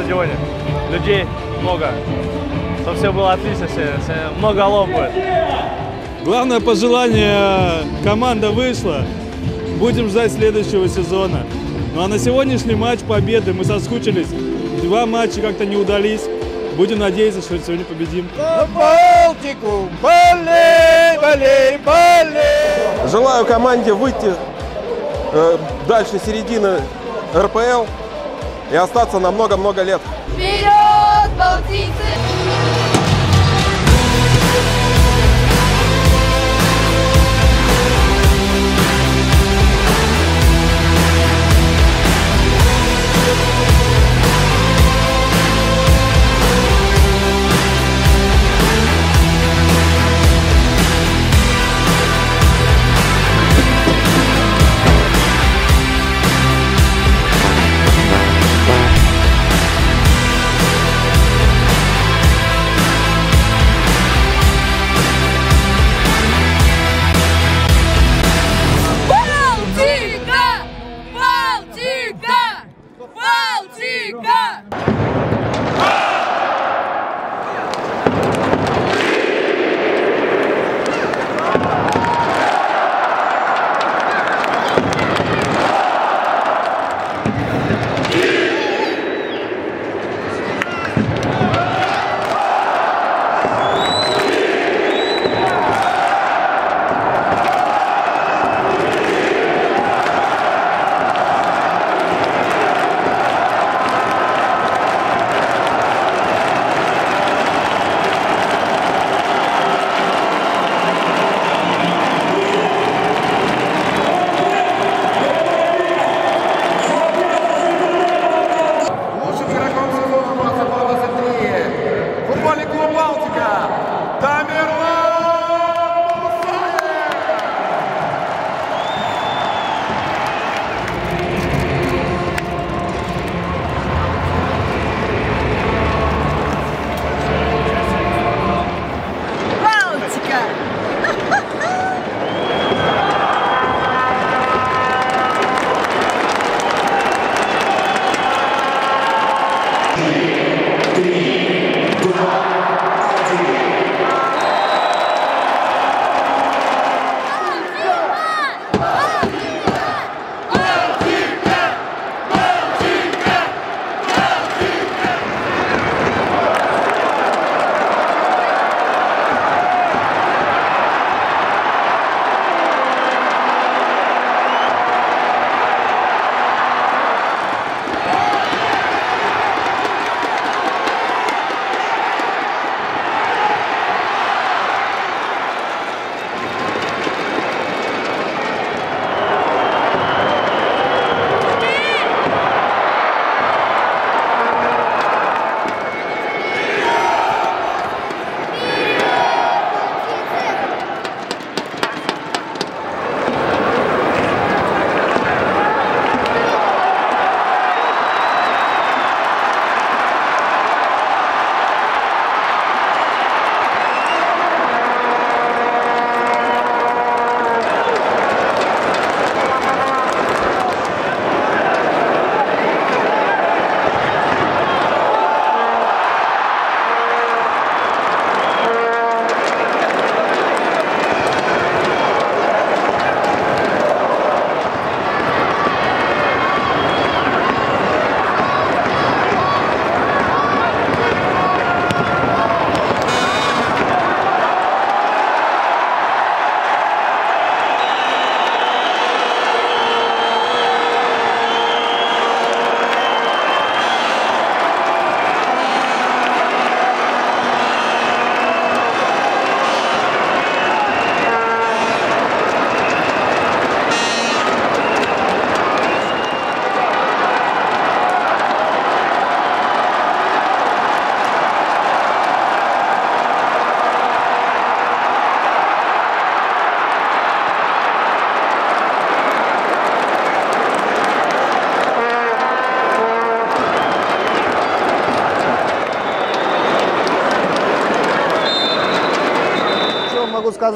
стадионе. Людей много. Чтобы все было отлично, все, все, много голов будет. Главное пожелание, команда вышла. Будем ждать следующего сезона. Ну а на сегодняшний матч победы мы соскучились. Два матча как-то не удались. Будем надеяться, что сегодня победим. Балтику! Болей, болей, болей! Желаю команде выйти э, дальше середины РПЛ и остаться на много-много лет. Вперед, балтийцы!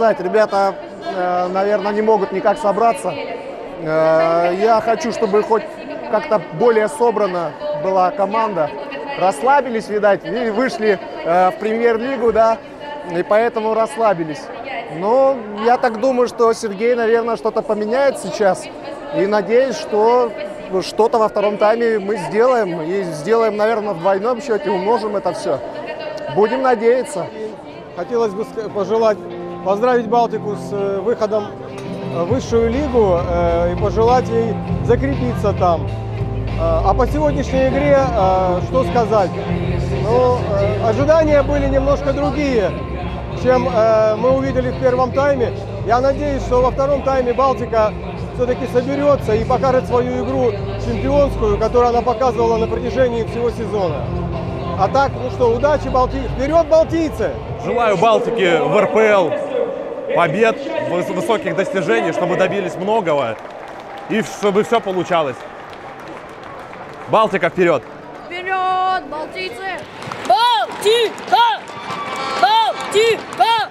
Сказать? Ребята, э, наверное, не могут никак собраться. Э, Я хочу, чтобы хоть как-то более собрано, была команда. Расслабились, видать, и вышли э, в премьер-лигу, да, и поэтому расслабились. Но я так думаю, что Сергей, наверное, что-то поменяет сейчас. И надеюсь, что что-то во втором тайме мы сделаем. И сделаем, наверное, в двойном счете, умножим это все. Будем надеяться. Хотелось бы пожелать, поздравить Балтику с э, выходом в высшую лигу э, и пожелать ей закрепиться там. Э, А по сегодняшней игре э, что сказать? Ну, э, ожидания были немножко другие, чем э, мы увидели в первом тайме. Я надеюсь, что во втором тайме Балтика все-таки соберется и покажет свою игру чемпионскую, которую она показывала на протяжении всего сезона. А так, ну что, удачи, Балти... Вперед, балтийцы! Желаю Балтике в РПЛ побед, выс- высоких достижений, чтобы добились многого и чтобы все получалось. Балтика вперед! Вперед, балтийцы! Балтика! Балтика!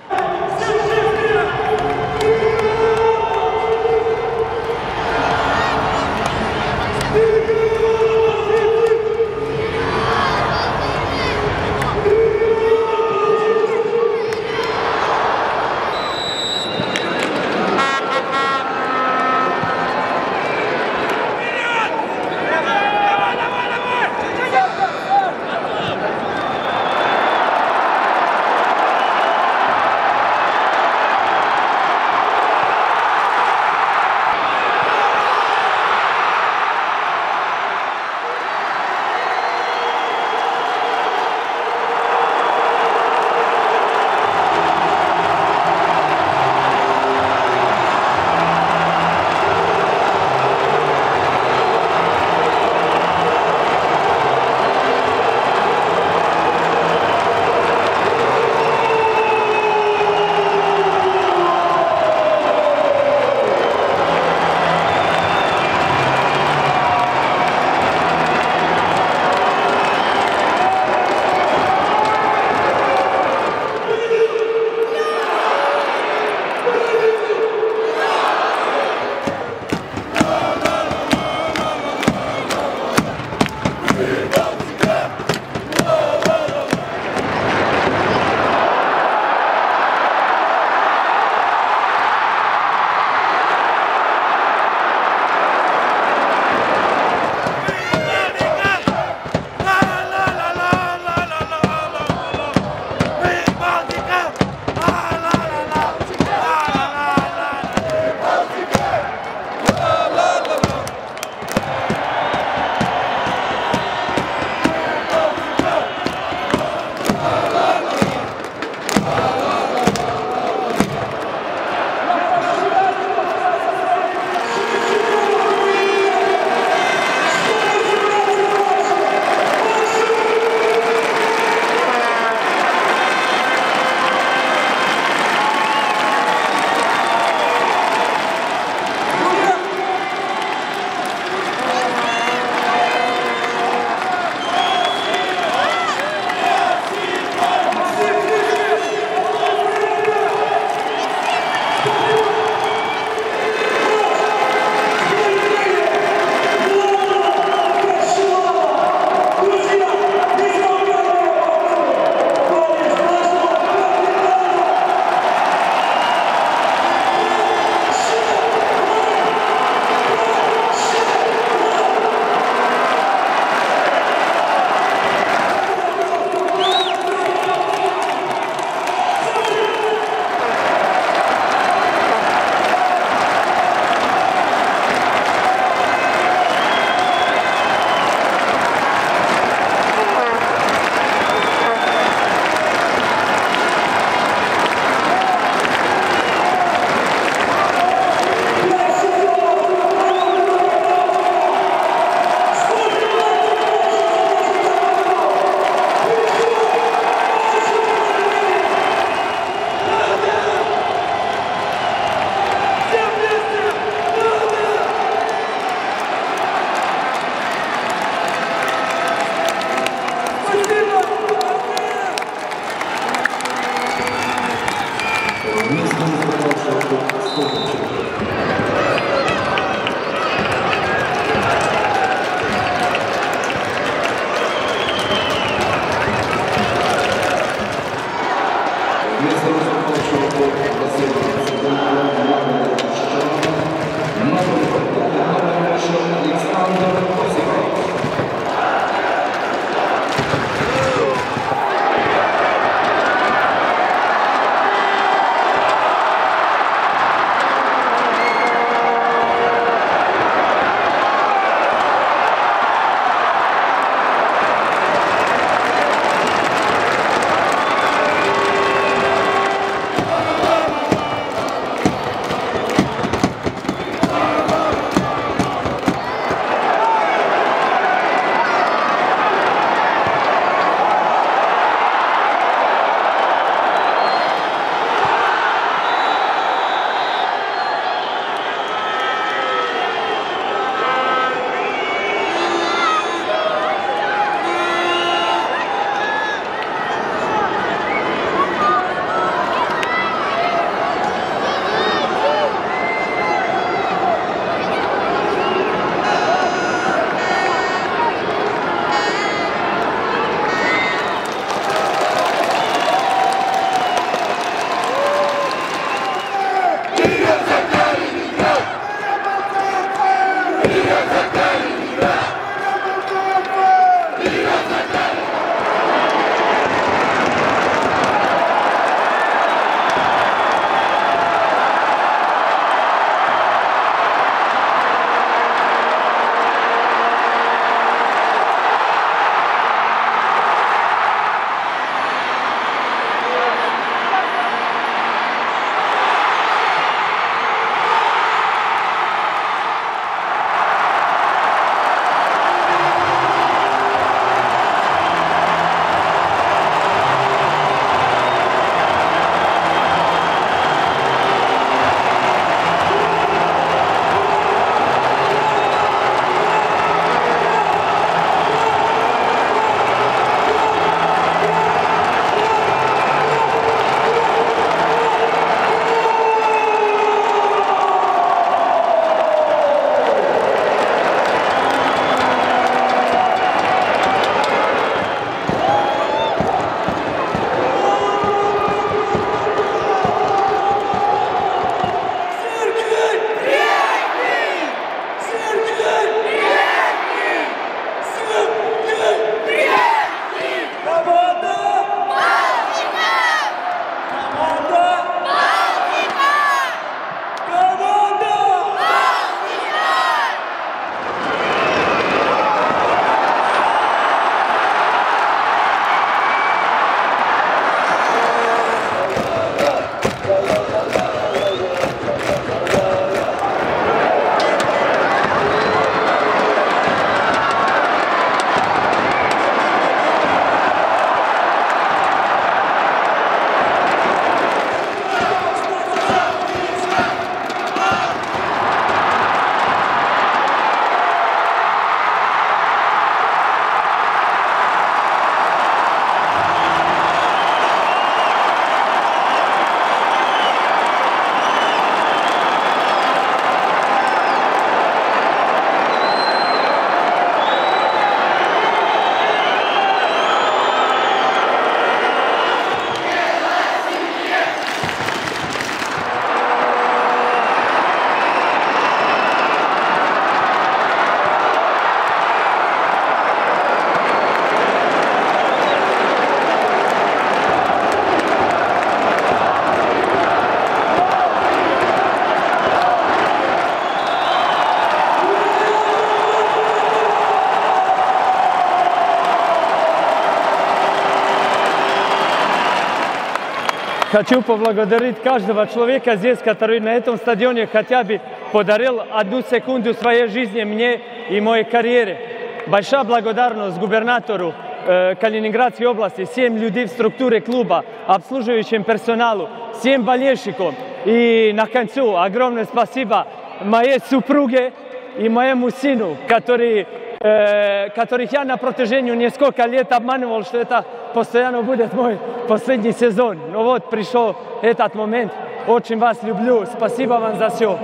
Хочу поблагодарить каждого человека здесь, который на этом стадионе хотя бы подарил одну секунду своей жизни мне и моей карьере. Большая благодарность губернатору э, Калининградской области, всем людей в структуре клуба, обслуживающим персоналу, всем болельщикам. И на концу огромное спасибо моей супруге и моему сыну, который, э, которых я на протяжении несколько лет обманывал, что это постоянно будет мой последний сезон. Но вот пришел этот момент. Очень вас люблю. Спасибо вам за все.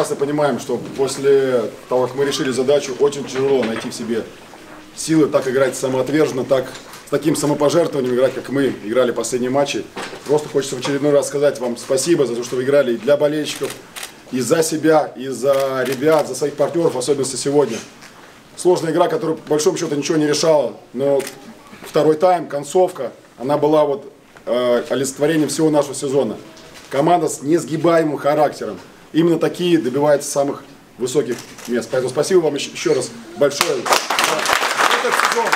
Прекрасно понимаем, что после того, как мы решили задачу, очень тяжело найти в себе силы так играть самоотверженно, так с таким самопожертвованием играть, как мы играли последние матчи. Просто хочется в очередной раз сказать вам спасибо за то, что вы играли и для болельщиков, и за себя, и за ребят, за своих партнеров, в особенности сегодня. Сложная игра, которая по большому счету ничего не решала, но второй тайм, концовка, она была вот э, олицетворением всего нашего сезона. Команда с несгибаемым характером. Именно такие добиваются самых высоких мест. Поэтому спасибо вам еще, еще раз большое этот сезон.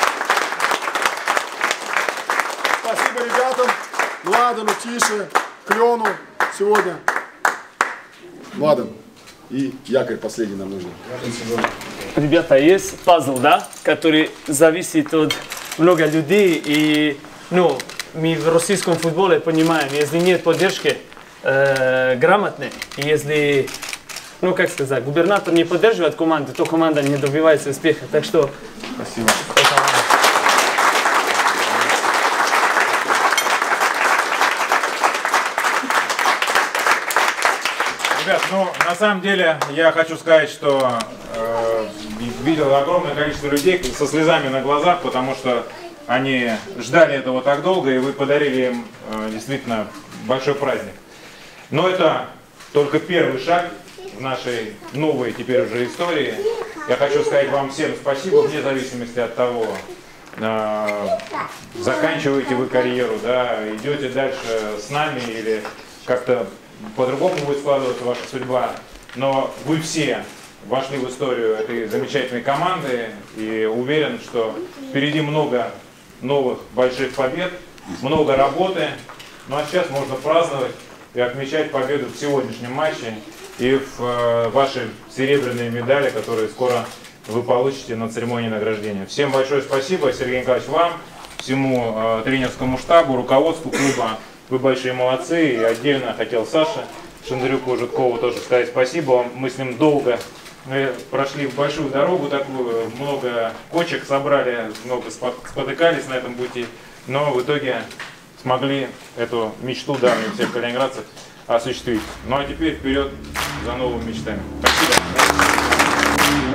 Спасибо ребятам, Ладану, Тише, Клену сегодня. Ладан и якорь последний нам нужен. Ребята, есть пазл, да, который зависит от много людей и, ну, мы в российском футболе понимаем, если нет поддержки э, грамотной, и если, ну, как сказать, губернатор не поддерживает команду, то команда не добивается успеха. Так что... Спасибо. Ребят, ну на самом деле я хочу сказать, что э, видел огромное количество людей со слезами на глазах, потому что они ждали этого так долго, и вы подарили им э, действительно большой праздник. Но это только первый шаг в нашей новой теперь уже истории. Я хочу сказать вам всем спасибо, вне зависимости от того, э, заканчиваете вы карьеру, да, идете дальше с нами или как-то по-другому будет складываться ваша судьба. Но вы все вошли в историю этой замечательной команды и уверен, что впереди много новых больших побед, много работы. Ну а сейчас можно праздновать и отмечать победу в сегодняшнем матче и в э, ваши серебряные медали, которые скоро вы получите на церемонии награждения. Всем большое спасибо, Сергей Николаевич, вам, всему э, тренерскому штабу, руководству клуба. Вы большие молодцы. И отдельно хотел Саше Шандрюку Житкову тоже сказать спасибо. Мы с ним долго мы прошли большую дорогу такую, много кочек собрали, много спотыкались на этом пути, но в итоге смогли эту мечту давнюю всех калининградцев осуществить. Ну а теперь вперед за новыми мечтами. Спасибо.